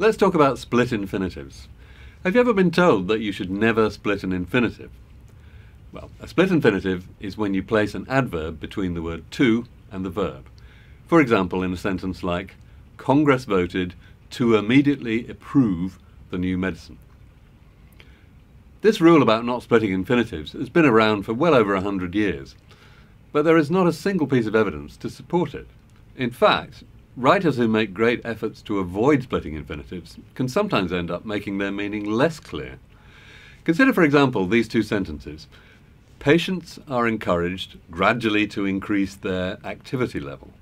Let's talk about split infinitives. Have you ever been told that you should never split an infinitive? Well, a split infinitive is when you place an adverb between the word to and the verb. For example, in a sentence like, Congress voted to immediately approve the new medicine. This rule about not splitting infinitives has been around for well over a hundred years, but there is not a single piece of evidence to support it. In fact, writers who make great efforts to avoid splitting infinitives can sometimes end up making their meaning less clear. Consider, for example, these two sentences. Patients are encouraged gradually to increase their activity level.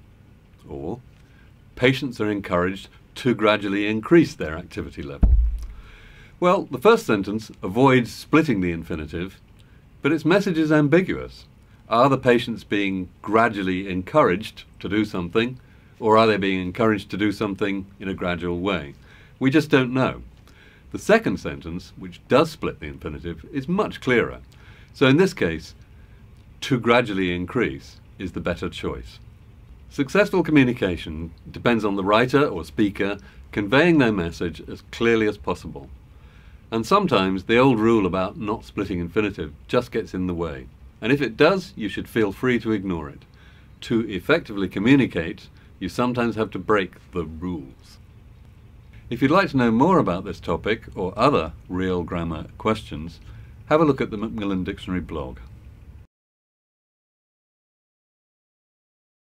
Or, patients are encouraged to gradually increase their activity level. Well, the first sentence avoids splitting the infinitive, but its message is ambiguous. Are the patients being gradually encouraged to do something, or are they being encouraged to do something in a gradual way? We just don't know. The second sentence, which does split the infinitive, is much clearer. So in this case, to gradually increase is the better choice. Successful communication depends on the writer or speaker conveying their message as clearly as possible. And sometimes the old rule about not splitting infinitive just gets in the way. And if it does, you should feel free to ignore it. To effectively communicate, you sometimes have to break the rules. If you'd like to know more about this topic or other real grammar questions, have a look at the Macmillan Dictionary blog.